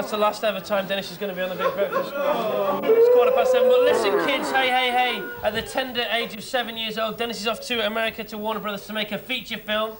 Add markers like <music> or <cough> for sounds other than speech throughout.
That's the last ever time Dennis is going to be on the Big Breakfast. It's quarter past seven. But listen, kids, hey, hey, hey. At the tender age of seven years old, Dennis is off to America to Warner Brothers to make a feature film.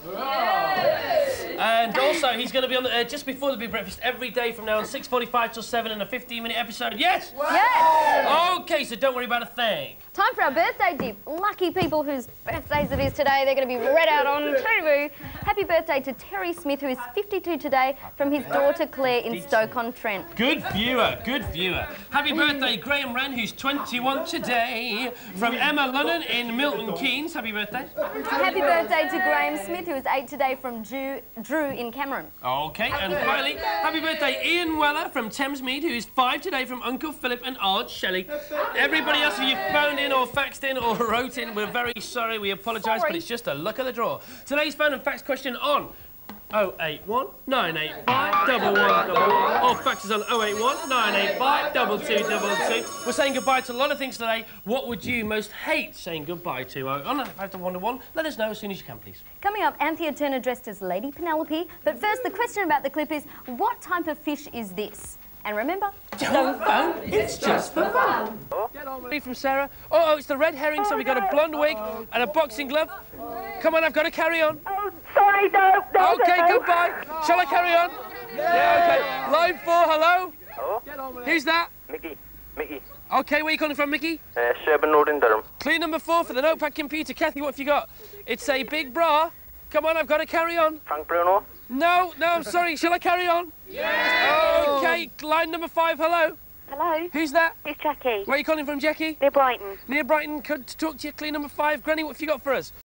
And also, he's going to be on the, uh, just before the Big Breakfast every day from now on, 6.45 till 7 in a 15-minute episode. Yes? Yes! Okay, so don't worry about a thing. Time for our birthday dip. Lucky people whose birthdays it is today, they're going to be read out on TV. Happy birthday to Terry Smith, who is 52 today, from his daughter Claire in Stoke-on-Trent. Good viewer, good viewer. Happy birthday, Graham Wren, who's 21 today. From Emma Lunnon in Milton Keynes. Happy birthday. Happy birthday to Graham Smith, who is 8 today, from Drew, Drew in Cameron. Okay, and finally, happy birthday, Ian Weller from Thamesmead, who is 5 today, from Uncle Philip and Aunt Shelley. Everybody else who you phoned in or faxed in or <laughs> wrote in, we're very sorry, we apologise, but it's just a luck of the draw. Today's phone and fax question on 081 985 1111 or fax us on 081 985 2222. We're saying goodbye to a lot of things today. What would you most hate saying goodbye to? Oh, on 985 111. Let us know as soon as you can, please. Coming up, Anthea Turner dressed as Lady Penelope. But first, the question about the clip is, what type of fish is this? And remember, Don't phone, it's just for fun. Hey, From Sarah. Oh, oh, it's the red herring, so we got a blonde wig and a boxing glove. Come on, I've got to carry on. Oh, sorry, no, no, Okay, no. goodbye. Shall I carry on? Yeah, okay. Line four, hello? Hello? Who's that? Mickey. Mickey. Okay, where are you calling from, Mickey? Uh, Sherburn Road in Durham. Clue number four for the notepad computer. Kathy, what have you got? It's a big bra. Come on, I've got to carry on. Frank Bruno. No, no, I'm sorry. Shall I carry on? Yeah. Okay, line number five, hello? Hello, Who's that? it's Jackie. Where are you calling from, Jackie? Near Brighton. Near Brighton, could talk to you. Clue number five. Granny, what have you got for us?